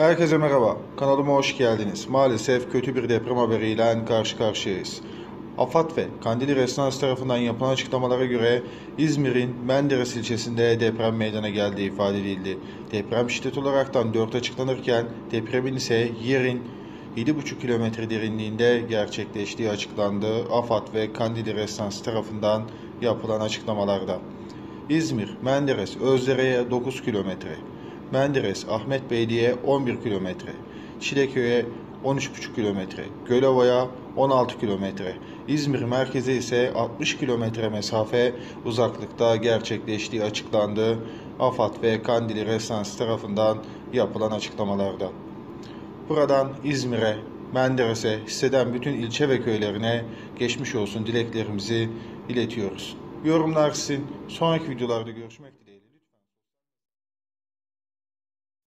Herkese merhaba, kanalıma hoş geldiniz. Maalesef kötü bir deprem haberiyle karşı karşıyayız. AFAD ve Kandili Restorans tarafından yapılan açıklamalara göre İzmir'in Menderes ilçesinde deprem meydana geldiği ifade edildi. Deprem şiddet olaraktan 4 açıklanırken depremin ise yerin 7,5 kilometre derinliğinde gerçekleştiği açıklandı. AFAD ve Kandili Restorans tarafından yapılan açıklamalarda. İzmir, Menderes, Özdere'ye 9 kilometre, Menderes, Ahmet Beyliğe 11 kilometre, Çileköy'e 13,5 kilometre, Gölova'ya 16 kilometre, İzmir merkeze ise 60 kilometre mesafe uzaklıkta gerçekleştiği açıklandı. AFAD ve Kandili Resans tarafından yapılan açıklamalarda. Buradan İzmir'e, Menderes'e, hisseden bütün ilçe ve köylerine geçmiş olsun dileklerimizi iletiyoruz. Yorumlar sizin. Sonraki videolarda görüşmek dileğiyle.